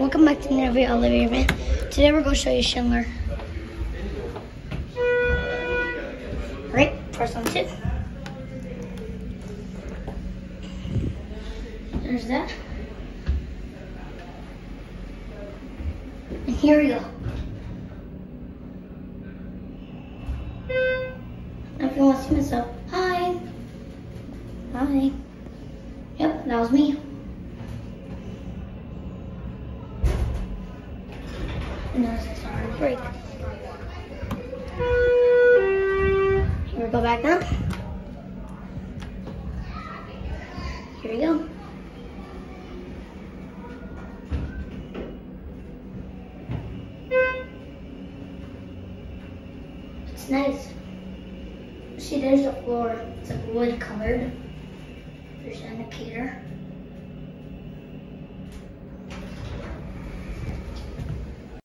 welcome back to another elevator man. Today we're going to show you Schindler. Right, first one too. There's that. And here we go. If you want to see myself, hi. Hi. Yep, that was me. And break. Here we go back now. Here we go. It's nice. See, there's the floor. It's like wood colored. There's an indicator.